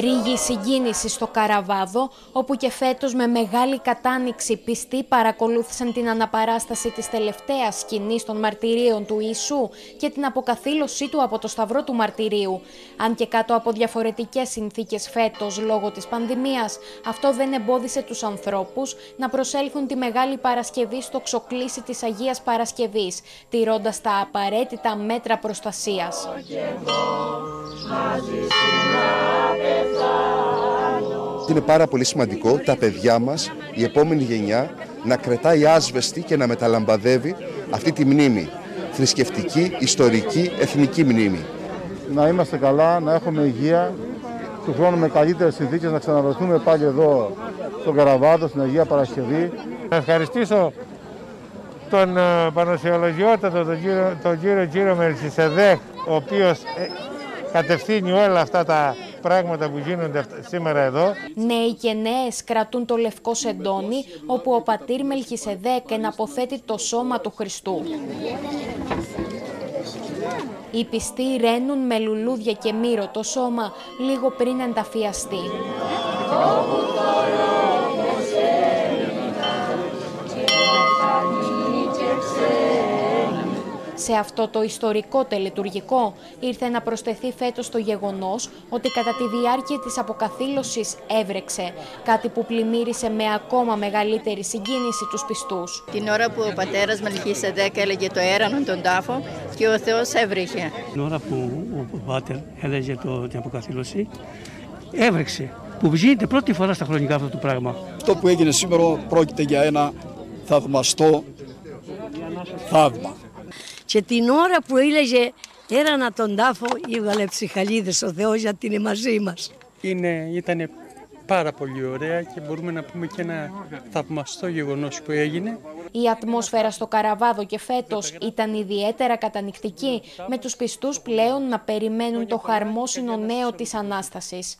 Ρίγη συγκίνησης στο Καραβάδο, όπου και φέτος με μεγάλη κατάνοιξη πιστοί παρακολούθησαν την αναπαράσταση της τελευταίας σκηνής των μαρτυρίων του Ιησού και την αποκαθήλωσή του από το Σταυρό του Μαρτυρίου. Αν και κάτω από διαφορετικές συνθήκες φέτος λόγω της πανδημίας, αυτό δεν εμπόδισε τους ανθρώπους να προσέλθουν τη Μεγάλη Παρασκευή στο ξοκλήσι της Αγίας Παρασκευής, τηρώντας τα απαραίτητα μέτρα προστασίας. Είναι πάρα πολύ σημαντικό τα παιδιά μας, η επόμενη γενιά, να κρατάει άσβεστη και να μεταλαμπαδεύει αυτή τη μνήμη. Θρησκευτική, ιστορική, εθνική μνήμη. Να είμαστε καλά, να έχουμε υγεία, του χρόνου με καλύτερες συνθήκες να ξαναβρεθούμε πάλι εδώ στον Καραβάτο, στην Αγία Παρασκευή. Να ευχαριστήσω τον ε, Πανοσιολογιότατο, τον κύριο, τον κύριο, κύριο Μελσισεδέκ, ο οποίος ε, κατευθύνει όλα αυτά τα πράγματα που γίνονται σήμερα εδώ. Νέοι και νέες κρατούν το λευκό σεντόνι, όπου ο πατήρ Μελχισεδέκ εναποθέτει το σώμα του Χριστού. Οι πιστοί ρένουν με λουλούδια και μύρο το σώμα λίγο πριν ενταφιαστεί. Σε αυτό το ιστορικό τελετουργικό ήρθε να προσθεθεί φέτος το γεγονός ότι κατά τη διάρκεια της αποκαθήλωσης έβρεξε, κάτι που πλημμύρισε με ακόμα μεγαλύτερη συγκίνηση τους πιστούς. Την ώρα που ο πατέρας Μελχίσεδέκ έλεγε το έρανον τον τάφο και ο Θεός έβρεχε. Την ώρα που ο πατέρ έλεγε το, την αποκαθήλωση, έβρεξε. Που γίνεται πρώτη φορά στα χρονικά αυτό το πράγμα. Το που έγινε σήμερα πρόκειται για ένα θαυμαστό θαύμα. Και την ώρα που έλεγε έρανα τον τάφο, έβγαλε ψυχαλίδες ο Θεός γιατί είναι μαζί μας. Είναι, ήταν πάρα πολύ ωραία και μπορούμε να πούμε και ένα θαυμαστό γεγονός που έγινε. Η ατμόσφαιρα στο Καραβάδο και φέτος ήταν ιδιαίτερα κατανικτική, με τους πιστούς πλέον να περιμένουν το χαρμόσυνο νέο της Ανάστασης.